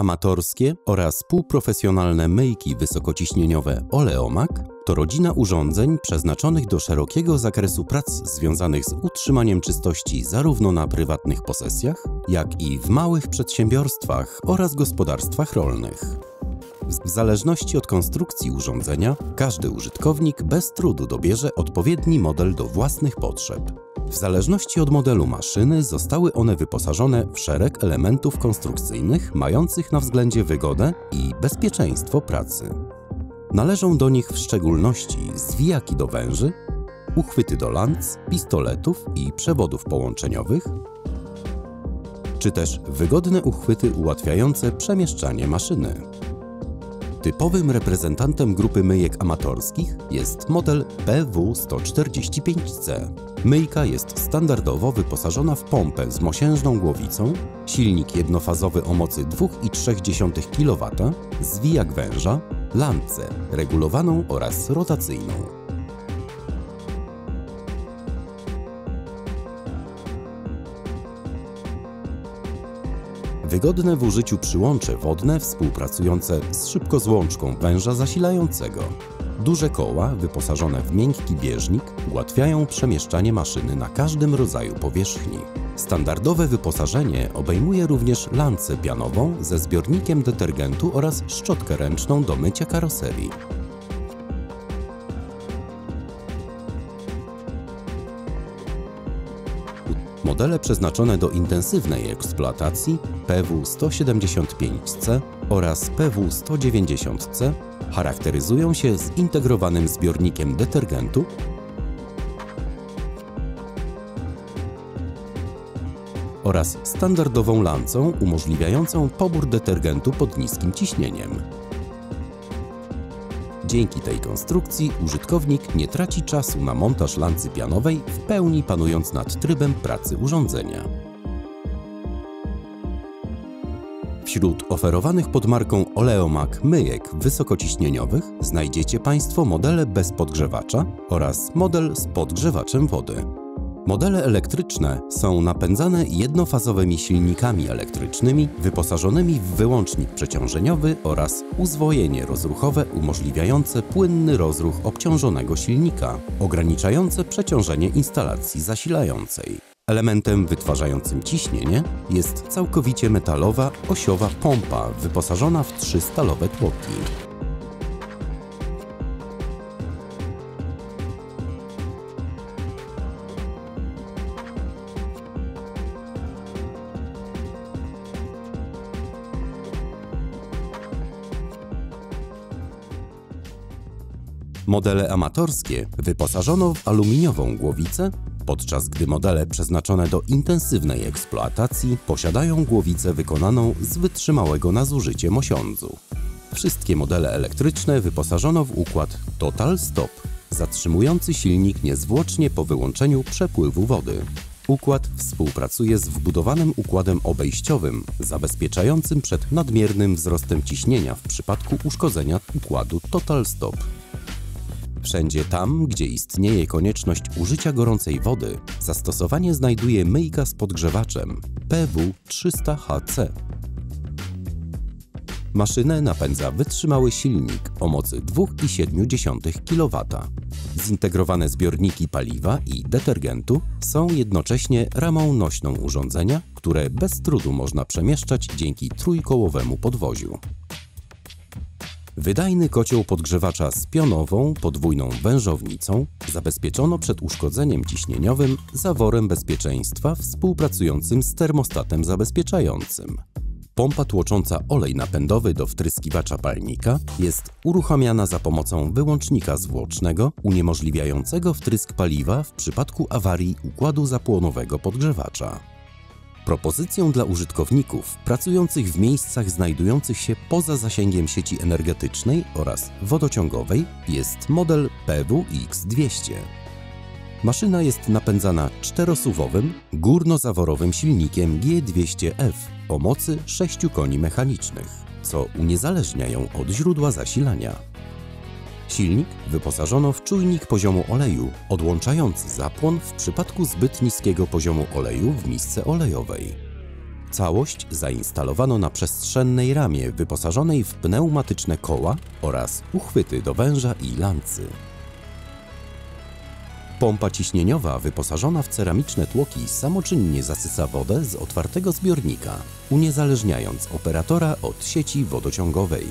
Amatorskie oraz półprofesjonalne myjki wysokociśnieniowe Oleomak to rodzina urządzeń przeznaczonych do szerokiego zakresu prac związanych z utrzymaniem czystości zarówno na prywatnych posesjach, jak i w małych przedsiębiorstwach oraz gospodarstwach rolnych. W zależności od konstrukcji urządzenia, każdy użytkownik bez trudu dobierze odpowiedni model do własnych potrzeb. W zależności od modelu maszyny zostały one wyposażone w szereg elementów konstrukcyjnych mających na względzie wygodę i bezpieczeństwo pracy. Należą do nich w szczególności zwijaki do węży, uchwyty do lanc, pistoletów i przewodów połączeniowych, czy też wygodne uchwyty ułatwiające przemieszczanie maszyny. Typowym reprezentantem grupy myjek amatorskich jest model PW145C. Myjka jest standardowo wyposażona w pompę z mosiężną głowicą, silnik jednofazowy o mocy 2,3 kW, zwijak węża, lancę regulowaną oraz rotacyjną. Wygodne w użyciu przyłącze wodne współpracujące z szybkozłączką węża zasilającego. Duże koła wyposażone w miękki bieżnik ułatwiają przemieszczanie maszyny na każdym rodzaju powierzchni. Standardowe wyposażenie obejmuje również lancę pianową ze zbiornikiem detergentu oraz szczotkę ręczną do mycia karoserii. Modele przeznaczone do intensywnej eksploatacji PW175C oraz PW190C charakteryzują się zintegrowanym zbiornikiem detergentu oraz standardową lancą umożliwiającą pobór detergentu pod niskim ciśnieniem. Dzięki tej konstrukcji użytkownik nie traci czasu na montaż lancy pianowej, w pełni panując nad trybem pracy urządzenia. Wśród oferowanych pod marką Oleomak myjek wysokociśnieniowych znajdziecie Państwo modele bez podgrzewacza oraz model z podgrzewaczem wody. Modele elektryczne są napędzane jednofazowymi silnikami elektrycznymi wyposażonymi w wyłącznik przeciążeniowy oraz uzwojenie rozruchowe umożliwiające płynny rozruch obciążonego silnika, ograniczające przeciążenie instalacji zasilającej. Elementem wytwarzającym ciśnienie jest całkowicie metalowa osiowa pompa wyposażona w trzy stalowe tłoki. Modele amatorskie wyposażono w aluminiową głowicę, podczas gdy modele przeznaczone do intensywnej eksploatacji posiadają głowicę wykonaną z wytrzymałego na zużycie mosiądzu. Wszystkie modele elektryczne wyposażono w układ Total Stop, zatrzymujący silnik niezwłocznie po wyłączeniu przepływu wody. Układ współpracuje z wbudowanym układem obejściowym, zabezpieczającym przed nadmiernym wzrostem ciśnienia w przypadku uszkodzenia układu Total Stop. Wszędzie tam, gdzie istnieje konieczność użycia gorącej wody, zastosowanie znajduje myjka z podgrzewaczem PW300HC. Maszynę napędza wytrzymały silnik o mocy 2,7 kW. Zintegrowane zbiorniki paliwa i detergentu są jednocześnie ramą nośną urządzenia, które bez trudu można przemieszczać dzięki trójkołowemu podwoziu. Wydajny kocioł podgrzewacza z pionową, podwójną wężownicą zabezpieczono przed uszkodzeniem ciśnieniowym zaworem bezpieczeństwa współpracującym z termostatem zabezpieczającym. Pompa tłocząca olej napędowy do wtryskiwacza palnika jest uruchamiana za pomocą wyłącznika zwłocznego uniemożliwiającego wtrysk paliwa w przypadku awarii układu zapłonowego podgrzewacza. Propozycją dla użytkowników pracujących w miejscach znajdujących się poza zasięgiem sieci energetycznej oraz wodociągowej jest model PWX200. Maszyna jest napędzana czterosuwowym, górnozaworowym silnikiem G200F o mocy 6 koni mechanicznych, co uniezależnia ją od źródła zasilania. Silnik wyposażono w czujnik poziomu oleju, odłączający zapłon w przypadku zbyt niskiego poziomu oleju w misce olejowej. Całość zainstalowano na przestrzennej ramie wyposażonej w pneumatyczne koła oraz uchwyty do węża i lancy. Pompa ciśnieniowa wyposażona w ceramiczne tłoki samoczynnie zasysa wodę z otwartego zbiornika, uniezależniając operatora od sieci wodociągowej.